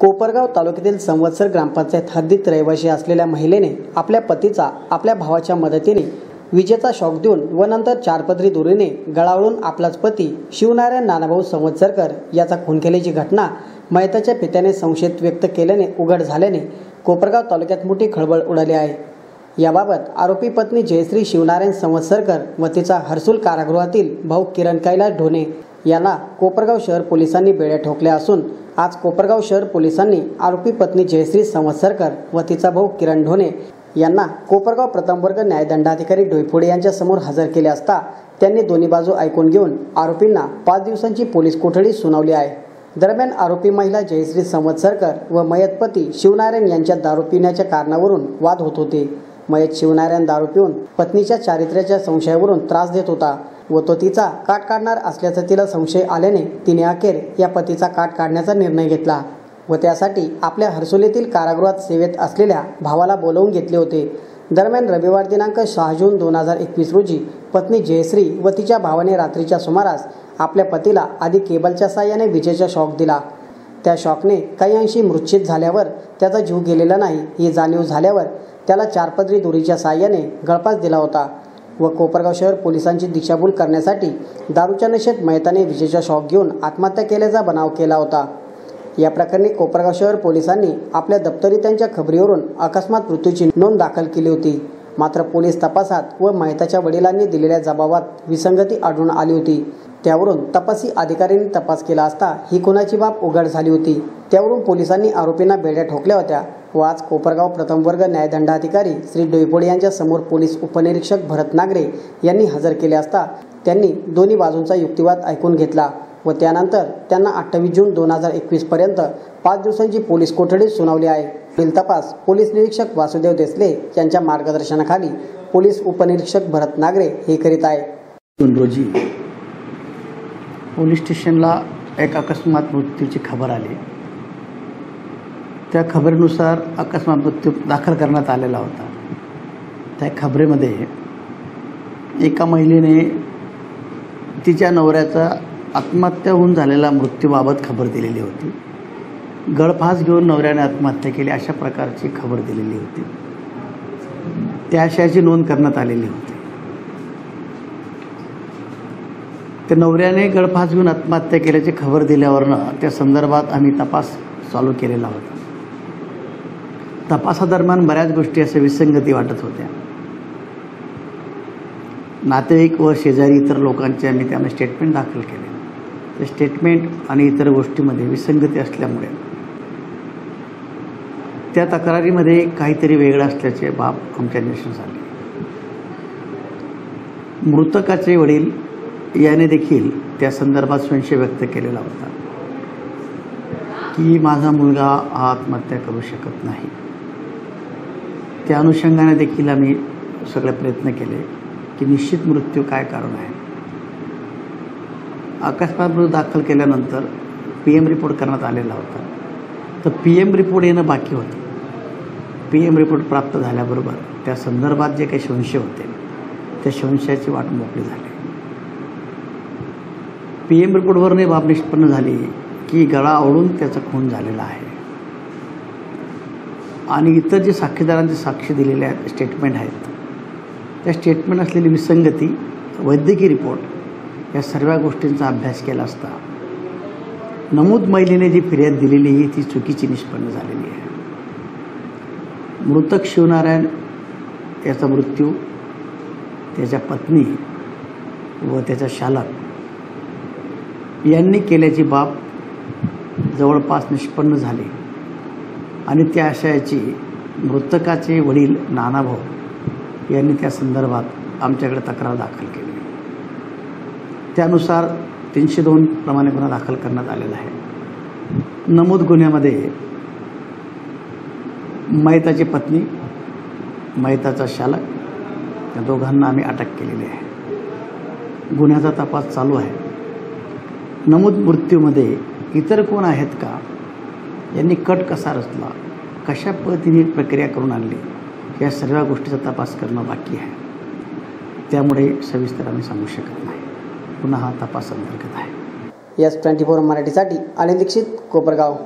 कोपरगाव तालुक्यातील संवत्सर ग्रामपंचायत हद्दीत रहिवाशी असलेल्या महिलेने आपल्या पतीचा आपल्या भावाच्या मदतीने विजेचा शॉक देऊन व नंतर चारपदरी दोरीने गळावळून आपलाच पती शिवनारायण नानाभाऊ संवत्सरकर याचा खून केल्याची घटना मयताच्या पित्याने संशयित व्यक्त केल्याने उघड झाल्याने कोपरगाव तालुक्यात मोठी खळबळ उडाली आहे. याबाबत आरोपी पत्नी जयश्री शिवनारायण संवत्सरकर व तिचा हर्सुल कारागृहातील भाऊ किरण कैलास ढोणे यांना कोपरगाव शहर पोलिसांनी बेड्या ठोकल्या असून आज कोपरगाव शहर पोलिसांनी आरोपी पत्नी जयश्री संवत्सरकर व तिचा भाऊ किरण ढोणे यांना कोपरगाव प्रथम वर्ग न्यायदंडाधिकारी डोईफोडे यांच्या समोर हजर केले असता त्यांनी दोन्ही बाजू ऐकून घेऊन आरोपींना पाच दिवसांची पोलीस कोठडी सुनावली आहे. दरम्यान आरोपी महिला जयश्री संवत्सरकर व मयत पती शिवनारायण यांच्या दारू पिण्याच्या कारणावरून वाद होत होते. मयत शिवनारायण दारू पिऊन पत्नीच्या चारित्र्याच्या संशयावरून त्रास देत होता. व तो तिचा काट काढणार असल्याचा तिला संशय आल्याने तिने अखेर या पतीचा काट काढण्याचा निर्णय घेतला व त्यासाठी आपल्या हर्सुलीतील कारागृहात सेवेत असलेल्या भावाला बोलवून घेतले होते. दरम्यान रविवार दिनांक सहा जून दोन हजार एकवीस रोजी पत्नी जयश्री व तिच्या भावाने रात्रीच्या सुमारास आपल्या पतीला आधी केबलच्या साह्याने विजेचा शॉक दिला. त्या शॉकने काही अंशी मृच्छित झाल्यावर त्याचा जीव गेलेला नाही ही जाणीव झाल्यावर त्याला चारपदरी दोरीच्या साह्याने गळपास दिला होता. व कोपरगाव शहर पोलिसांची दिशाभूल करण्यासाठी दारूच्या नशेत मेहताने विजेचा शॉक घेऊन आत्महत्या केल्याचा बनाव केला होता. या प्रकरणी कोपरगाव शहर पोलिसांनी आपल्या दप्तरी त्यांच्या खबरीवरून अकस्मात मृत्यूची नोंद दाखल केली होती. मात्र पोलीस तपासात व मेहताच्या वडिलांनी दिलेल्या जबाबात विसंगती आढळून आली होती. त्यावरून तपासी अधिकाऱ्यांनी तपास केला असता ही खुनाची बाब उघड झाली होती. त्यावरून पोलिसांनी आरोपींना बेड्या ठोकल्या होत्या. व आज कोपरगाव प्रथम वर्ग न्यायदंडाधिकारी श्री डोईपोडे यांच्या समोर पोलीस उपनिरीक्षक भरत नागरे यांनी हजर केले असता त्यांनी दोन्ही बाजूंचा युक्तिवाद ऐकून घेतला व त्यानंतर त्यांना अठ्ठावीस जून दोन हजार एकवीस पर्यंत पाच दिवसांची पोलीस कोठडी सुनावली आहे. पुढील तपास पोलीस निरीक्षक वासुदेव देसले यांच्या मार्गदर्शनाखाली पोलीस उपनिरीक्षक भरत नागरे हे करीत आहे. रोजी पोलीस स्टेशनला एक अकस्मात मृत्यूची खबर आली. त्या खबरेनुसार अकस्मात मृत्यू दाखल करण्यात आलेला होता. त्या खबरेमध्ये एका महिलेने तिच्या नवऱ्याचा आत्महत्या होऊन झालेला मृत्यूबाबत खबर दिलेली होती. गळफास घेऊन नवऱ्याने आत्महत्या केली अशा प्रकारची खबर दिलेली होती. त्या आशयाची नोंद करण्यात आलेली होती. त्या नवऱ्याने गळफास घेऊन आत्महत्या केल्याची खबर दिल्यावरनं त्या संदर्भात आम्ही तपास चालू केलेला होता. तपासादरम्यान बऱ्याच गोष्टी अशा विसंगती वाटत होत्या. नातेवाईक व शेजारी इतर लोकांचे आम्ही त्यांना स्टेटमेंट दाखल केले. ते स्टेटमेंट आणि इतर गोष्टीमध्ये विसंगती असल्यामुळे त्या तक्रारीमध्ये काहीतरी वेगळं असल्याचे बाब आमच्या निदर्शनास आले मृतकाचे वडील याने देखील त्या संदर्भात संशय व्यक्त केलेला होता की माझा मुलगा आत्महत्या करू शकत नाही. त्या अनुषंगाने देखील आम्ही सगळे प्रयत्न केले की निश्चित मृत्यू काय कारण आहे. अकस्मात मृत्यू दाखल केल्यानंतर पी एम रिपोर्ट करण्यात आलेला होता. तर पी एम रिपोर्ट येणं बाकी होतं. पी एम रिपोर्ट प्राप्त झाल्याबरोबर त्या संदर्भात जे काही संशय होते त्या संशयाची वाट मोकळी झाली. पी एम रिपोर्टवरने बाब निष्पन्न झाली की गळा आवडून त्याचा खून झालेला आहे. आणि इतर जे साक्षीदारांचे साक्षी दिलेले आहेत स्टेटमेंट आहेत त्या स्टेटमेंट असलेली विसंगती वैद्यकीय रिपोर्ट या सर्व गोष्टींचा अभ्यास केला असता नमूद महिलेने जी फिर्याद दिलेली आहे ती चुकीची निष्पन्न झालेली आहे. मृतक शिवनारायण याचा मृत्यू त्याच्या पत्नी व त्याचा शालक यांनी केल्याची बाब जवळपास निष्पन्न झाली. आणि त्या आशयाची मृतकाचे वडील नानाभाऊ यांनी त्या संदर्भात आमच्याकडे तक्रार दाखल केली. त्यानुसार तीनशे दोन प्रमाणे गुन्हा दाखल करण्यात आलेला आहे. नमूद गुन्ह्यामध्ये मैताची पत्नी मैताचा शालक या दोघांना आम्ही अटक केलेली आहे. गुन्ह्याचा तपास चालू आहे. नमूद मृत्यूमध्ये इतर कोण आहेत का? यांनी कट कसा रचला? कशा पद्धतीने प्रक्रिया करून आणली? या सर्व गोष्टीचा तपास करणं बाकी आहे. त्यामुळे सविस्तर आम्ही सांगू शकत नाही. पुन्हा हा तपास अंतर्गत आहे. यस ट्वेंटी फोर मराठीसाठी अनिल दीक्षित कोपरगाव.